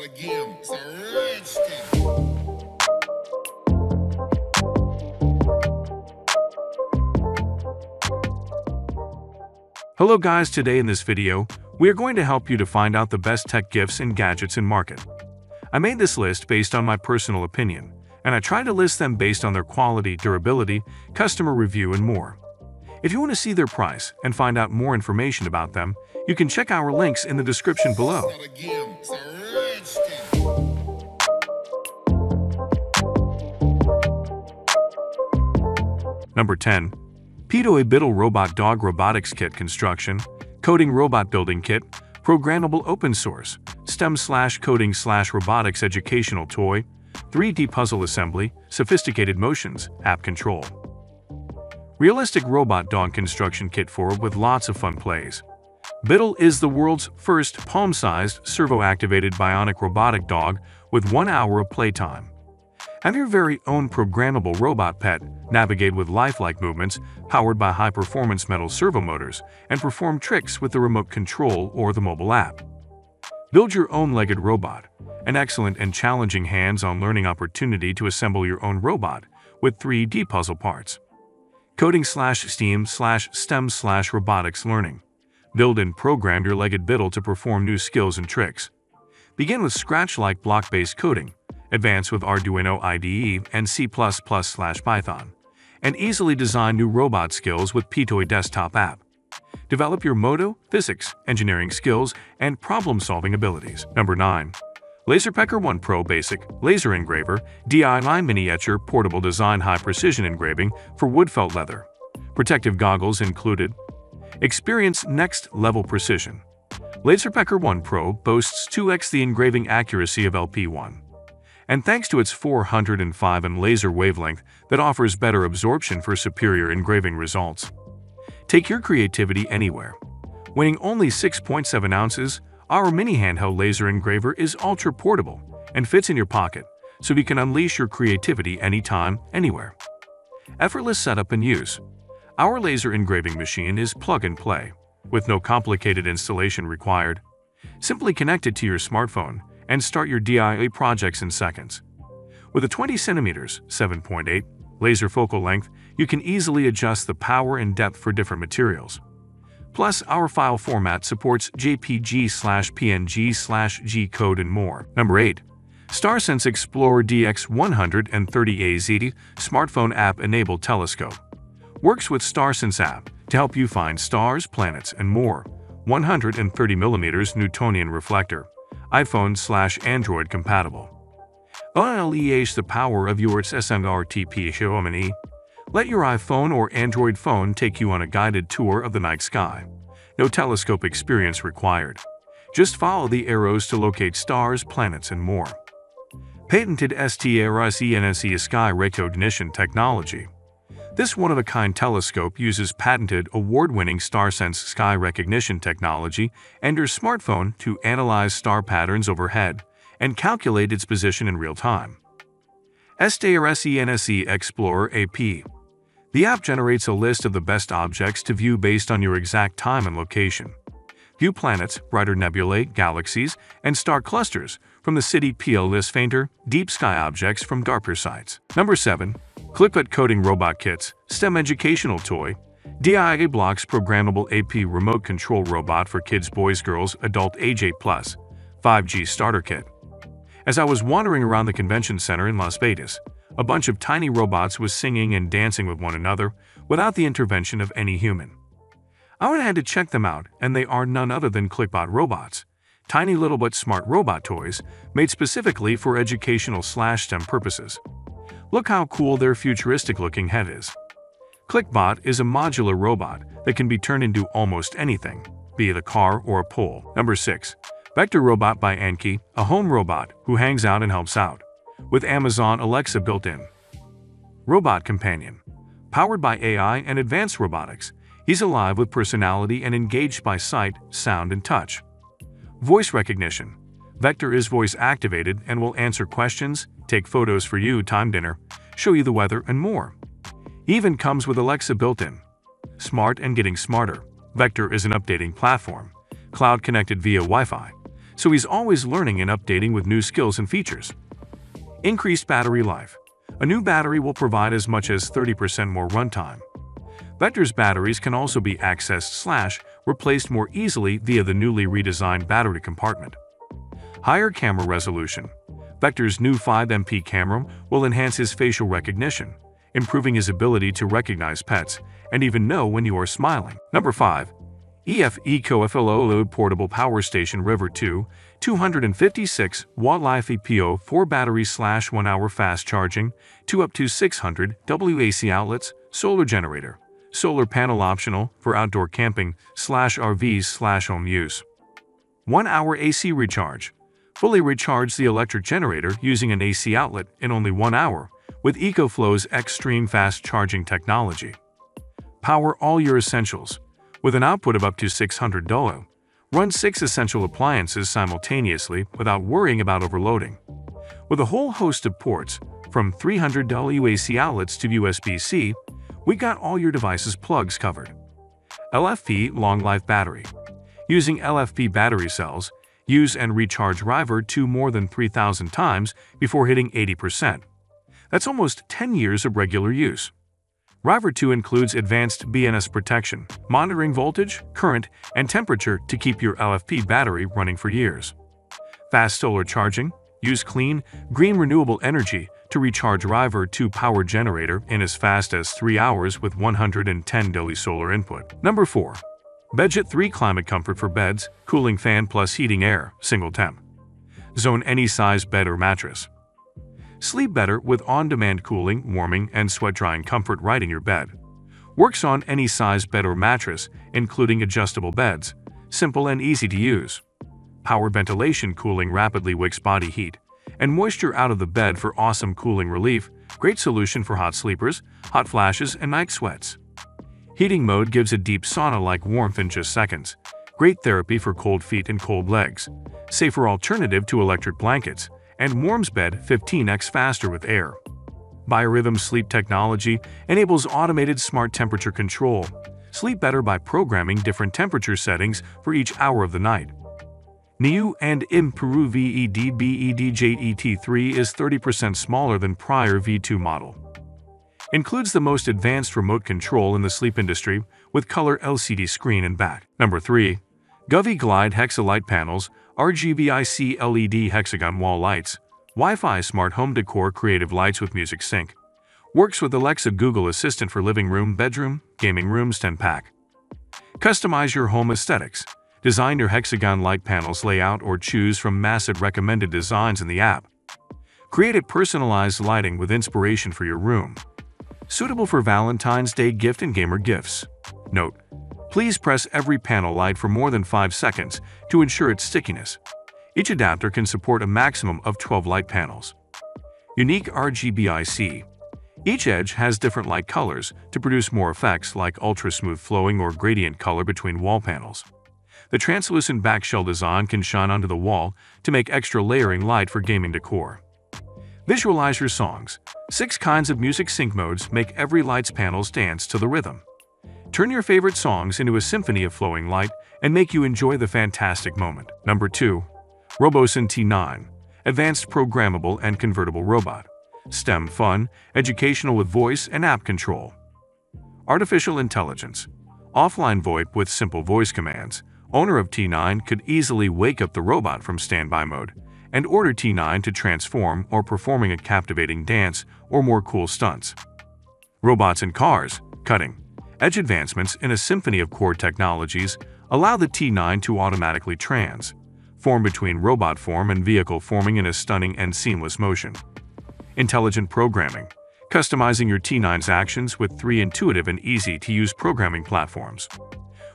start again. It's a. Hello guys, today in this video, we are going to help you to find out the best tech gifts and gadgets in market. I made this list based on my personal opinion, and I try to list them based on their quality, durability, customer review, and more. If you want to see their price and find out more information about them, you can check our links in the description below. Number 10. Pito a Bittle Robot Dog Robotics Kit Construction, Coding Robot Building Kit, Programmable Open Source, STEM slash Coding slash Robotics Educational Toy, 3D Puzzle Assembly, Sophisticated Motions, App Control. Realistic Robot Dog Construction Kit for with lots of fun plays. Bittle is the world's first palm-sized, servo-activated bionic robotic dog with one hour of playtime. Have your very own programmable robot pet navigate with lifelike movements powered by high-performance metal servo motors and perform tricks with the remote control or the mobile app. Build your own legged robot, an excellent and challenging hands-on learning opportunity to assemble your own robot with 3D puzzle parts. Coding slash STEAM slash STEM slash robotics learning. Build and program your legged Bittle to perform new skills and tricks. Begin with Scratch-like block-based coding, advance with Arduino IDE and C++ slash Python, and easily design new robot skills with Petoi desktop app. Develop your moto, physics, engineering skills, and problem-solving abilities. Number 9. LaserPecker 1 Pro Basic Laser Engraver DIY Miniature Portable Design High Precision Engraving for wood felt leather. Protective goggles included. Experience next-level precision. LaserPecker 1 Pro boasts 2x the engraving accuracy of LP1. And thanks to its 405 and laser wavelength that offers better absorption for superior engraving results. Take your creativity anywhere. Weighing only 6.7 ounces, our mini handheld laser engraver is ultra portable and fits in your pocket, so you can unleash your creativity anytime, anywhere. Effortless setup and use. Our laser engraving machine is plug and play, with no complicated installation required. Simply connect it to your smartphone and start your DIY projects in seconds. With a 20 cm 7.8 laser focal length, you can easily adjust the power and depth for different materials. Plus, our file format supports JPG slash PNG slash G code and more. Number 8. StarSense Explorer DX130AZ Smartphone App-Enabled Telescope Works with StarSense app to help you find stars, planets, and more. 130mm Newtonian reflector. iPhone slash Android compatible. Unleash the power of your SMRTP Xiaomi. Let your iPhone or Android phone take you on a guided tour of the night sky. No telescope experience required. Just follow the arrows to locate stars, planets, and more. Patented StarSense sky recognition technology. This one-of-a-kind telescope uses patented, award-winning StarSense sky recognition technology and your smartphone to analyze star patterns overhead and calculate its position in real time. StarSense Explorer AP The app generates a list of the best objects to view based on your exact time and location. View planets, brighter nebulae, galaxies, and star clusters from the city PL list fainter, deep sky objects from darker sites. Number 7. ClicBot Coding Robot Kits STEM Educational Toy DIA Blocks Programmable AP Remote Control Robot for Kids Boys Girls Adult Age 8 Plus 5G Starter Kit As I was wandering around the convention center in Las Vegas, a bunch of tiny robots was singing and dancing with one another without the intervention of any human. I went ahead to check them out, and they are none other than ClicBot robots, tiny little but smart robot toys made specifically for educational slash STEM purposes. Look how cool their futuristic-looking head is. ClicBot is a modular robot that can be turned into almost anything, be it a car or a pole. Number 6. Vector Robot by Anki, a home robot who hangs out and helps out, with Amazon Alexa built in. Robot Companion. Powered by AI and advanced robotics, he's alive with personality and engaged by sight, sound, and touch. Voice recognition. Vector is voice activated and will answer questions, take photos for you, time dinner, show you the weather, and more. Even comes with Alexa built in. Smart and getting smarter. Vector is an updating platform, cloud connected via Wi Fi. so he's always learning and updating with new skills and features. Increased battery life. A new battery will provide as much as 30% more runtime. Vector's batteries can also be accessed slash replaced more easily via the newly redesigned battery compartment. Higher camera resolution. Vector's new 5MP camera will enhance his facial recognition, improving his ability to recognize pets and even know when you are smiling. Number 5. EF Eco Portable Power Station River 2 256 watt LiFePO4 battery slash 1 hour fast charging, 2 up to 600 WAC outlets, solar generator, solar panel optional for outdoor camping slash RVs slash home use. 1 hour AC recharge. Fully recharge the electric generator using an AC outlet in only 1 hour with EcoFlow's extreme fast charging technology. Power all your essentials with an output of up to 600 dolo. Run six essential appliances simultaneously without worrying about overloading. With a whole host of ports, from 300 WAC outlets to USB-C, we got all your device's plugs covered. LFP Long Life Battery Using LFP battery cells, use and recharge River 2 more than 3,000 times before hitting 80%. That's almost 10 years of regular use. River 2 includes advanced BMS protection, monitoring voltage, current, and temperature to keep your LFP battery running for years. Fast solar charging, use clean, green renewable energy to recharge River 2 power generator in as fast as 3 hours with 110 daily solar input. Number 4. Bedjet 3 Climate Comfort for Beds, Cooling Fan plus Heating Air, Single Temp. Zone any size bed or mattress. Sleep better with on-demand cooling, warming, and sweat-drying comfort right in your bed. Works on any size bed or mattress, including adjustable beds. Simple and easy to use. Power ventilation cooling rapidly wicks body heat. And moisture out of the bed for awesome cooling relief. Great solution for hot sleepers, hot flashes, and night sweats. Heating mode gives a deep sauna-like warmth in just seconds. Great therapy for cold feet and cold legs. Safer alternative to electric blankets and warms bed 15x faster with air. Biorhythm sleep technology enables automated smart temperature control. Sleep better by programming different temperature settings for each hour of the night. NIU and Imperu VEDBEDJET3 is 30% smaller than prior V2 model. Includes the most advanced remote control in the sleep industry with color LCD screen and back. Number 3. Govee Glide Hexa Light Panels RGBIC LED hexagon wall lights, Wi-Fi smart home decor creative lights with music sync. Works with Alexa Google Assistant for living room, bedroom, gaming rooms 10-pack. Customize your home aesthetics. Design your hexagon light panels layout or choose from massive recommended designs in the app. Create a personalized lighting with inspiration for your room. Suitable for Valentine's Day gift and gamer gifts. Note, Please press every panel light for more than 5 seconds to ensure its stickiness. Each adapter can support a maximum of 12 light panels. Unique RGBIC Each edge has different light colors to produce more effects like ultra-smooth flowing or gradient color between wall panels. The translucent backshell design can shine onto the wall to make extra layering light for gaming decor. Visualize your songs. Six kinds of music sync modes make every light's panels dance to the rhythm. Turn your favorite songs into a symphony of flowing light and make you enjoy the fantastic moment. Number 2. Robosen T9 Advanced Programmable and Convertible Robot STEM Fun, Educational with Voice and App Control Artificial Intelligence Offline VoIP with simple voice commands. Owner of T9 could easily wake up the robot from standby mode and order T9 to transform or performing a captivating dance or more cool stunts. Robots and cars, cutting, Edge advancements in a symphony of core technologies allow the T9 to automatically trans, form between robot form and vehicle forming in a stunning and seamless motion. Intelligent programming, customizing your T9's actions with three intuitive and easy-to-use programming platforms.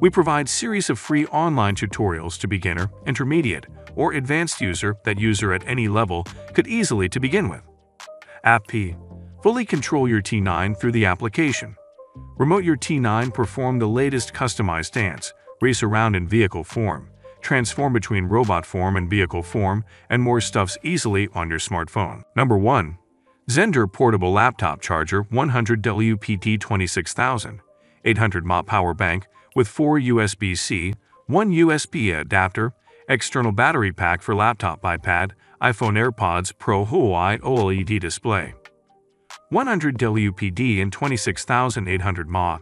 We provide series of free online tutorials to beginner, intermediate, or advanced user that user at any level could easily to begin with. App P. Fully control your T9 through the application. Remote your T9 perform the latest customized dance, race around in vehicle form, transform between robot form and vehicle form, and more stuffs easily on your smartphone. Number 1. Zendure Portable Laptop Charger 100 WPT 26000 800 mAh power bank with 4 USB-C, 1 USB-A adapter, External battery pack for laptop iPad, iPhone AirPods Pro Huawei OLED display. 100 WPD and 26,800 mAh.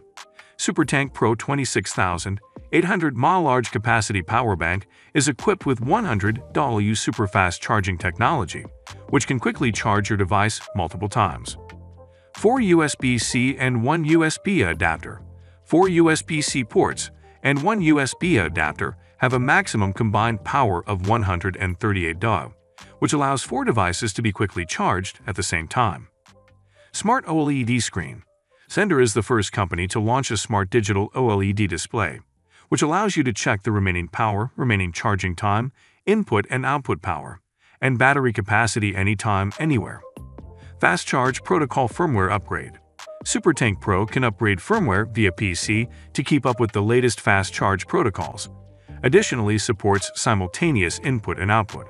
SuperTank Pro 26,800 mAh large capacity power bank is equipped with 100 W superfast charging technology, which can quickly charge your device multiple times. 4 USB-C and 1 USB-A adapter. 4 USB-C ports and 1 USB adapter have a maximum combined power of 138 dW, which allows four devices to be quickly charged at the same time. Smart OLED Screen Zendure is the first company to launch a smart digital OLED display, which allows you to check the remaining power, remaining charging time, input and output power, and battery capacity anytime, anywhere. Fast Charge Protocol Firmware Upgrade SuperTank Pro can upgrade firmware via PC to keep up with the latest fast charge protocols. Additionally supports simultaneous input and output.